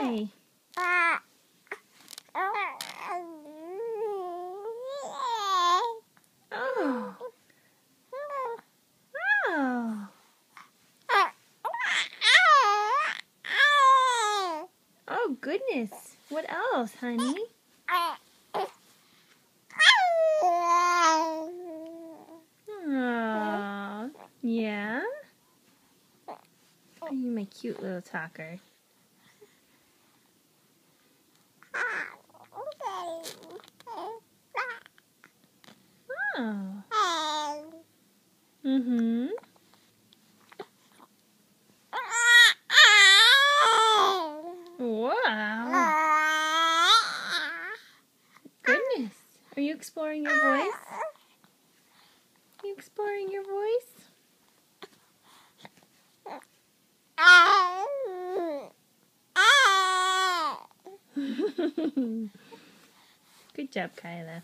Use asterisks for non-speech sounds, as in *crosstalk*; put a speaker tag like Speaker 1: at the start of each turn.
Speaker 1: Why? Oh. Goodness. What else, honey? Oh, yeah? You're my cute little talker. Mm-hmm. Wow. Goodness. Are you exploring your voice? Are you exploring your voice? *laughs* Good job, Kyla.